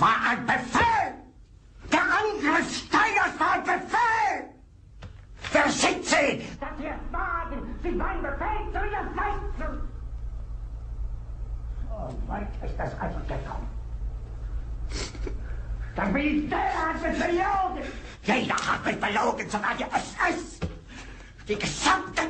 Das war ein Befehl! Der Angriff Steiners war ein Befehl! Wer sind Sie? Dass Sie es wagen, sich meinen Befehl zu widersetzen! So weit ist das also gekommen. Das Militär hat mich belogen! Jeder hat mich belogen, sogar die SS! Die gesamte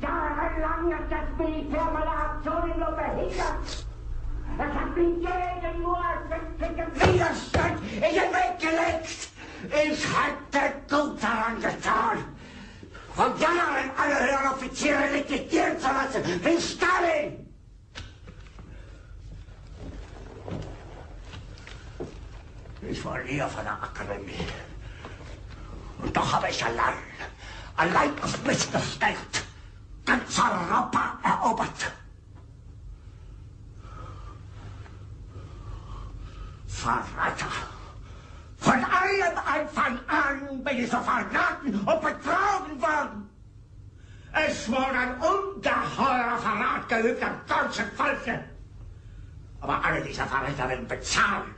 Jahrelang hat das Militär meine Aktionen nur behindert! Es hat mir jeden ersichtlichen Widerstand in den Weg gelegt! Ich hätte gut daran getan, von Jahren alle höheren Offiziere liquidieren zu lassen, wie Stalin! Ich war nie auf einer Akademie. Und doch habe ich allein, allein auf mich gestellt, ganz Europa erobert. Verräter! Von allem Anfang an bin ich so verraten und betrogen worden. Es wurde ein ungeheurer Verrat geübt am deutschen Volke. Aber alle diese Verräter werden bezahlen.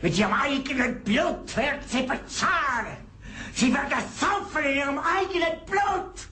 Mit ihrem eigenen Blut werden sie bezahlen. Sie werden saufen in ihrem eigenen Blut.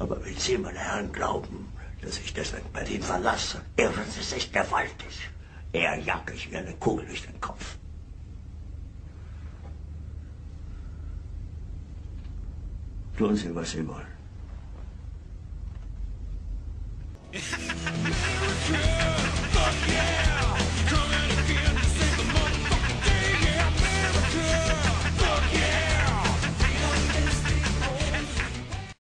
Aber wenn Sie, meine Herren, glauben, dass ich deswegen Berlin verlasse, irren Sie sich gewaltig. Eher jag ich mir eine Kugel durch den Kopf. Tun Sie, was Sie wollen.